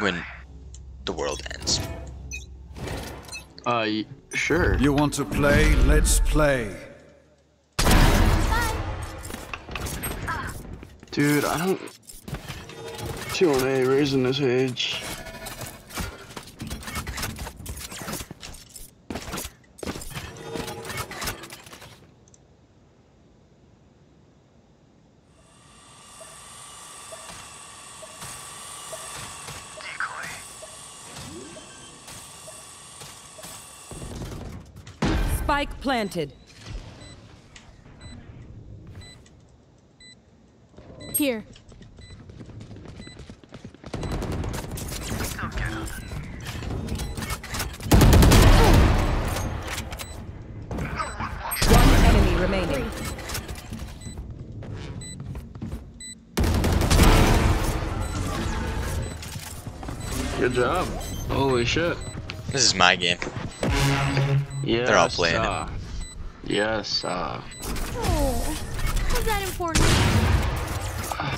when the world ends. Uh, sure. You want to play? Let's play. Dude, I don't... 2A raising this age. Spike planted. Here. One enemy remaining. Good job. Holy shit. This is my game. Yes, They're all playing uh. Yes, uh. Oh, was that important? Uh,